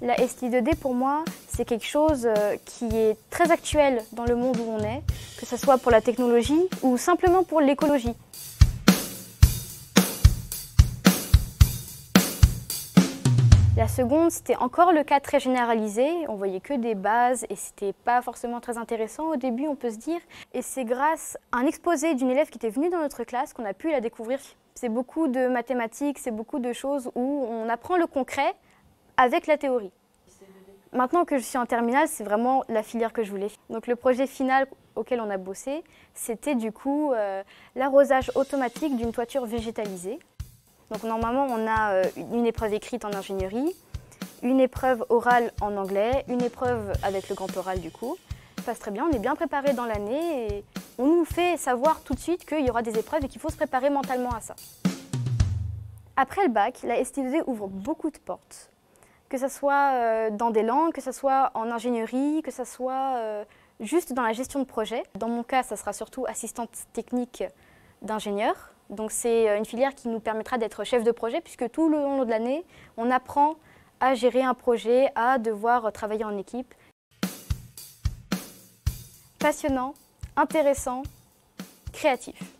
La STI2D pour moi, c'est quelque chose euh, qui est très actuel dans le monde où on est, que ce soit pour la technologie ou simplement pour l'écologie. La seconde, c'était encore le cas très généralisé. On voyait que des bases et c'était pas forcément très intéressant au début, on peut se dire. Et c'est grâce à un exposé d'une élève qui était venue dans notre classe qu'on a pu la découvrir. C'est beaucoup de mathématiques, c'est beaucoup de choses où on apprend le concret avec la théorie. Maintenant que je suis en terminale, c'est vraiment la filière que je voulais. Donc le projet final auquel on a bossé, c'était du coup euh, l'arrosage automatique d'une toiture végétalisée. Donc normalement, on a euh, une épreuve écrite en ingénierie, une épreuve orale en anglais, une épreuve avec le grand oral du coup. Ça passe très bien, on est bien préparé dans l'année et on nous fait savoir tout de suite qu'il y aura des épreuves et qu'il faut se préparer mentalement à ça. Après le bac, la STD ouvre beaucoup de portes que ce soit euh, dans des langues, que ce soit en ingénierie, que ce soit euh, juste dans la gestion de projet. Dans mon cas, ça sera surtout assistante technique d'ingénieur. Donc c'est euh, une filière qui nous permettra d'être chef de projet puisque tout le long de l'année, on apprend à gérer un projet, à devoir travailler en équipe. Passionnant, intéressant, créatif.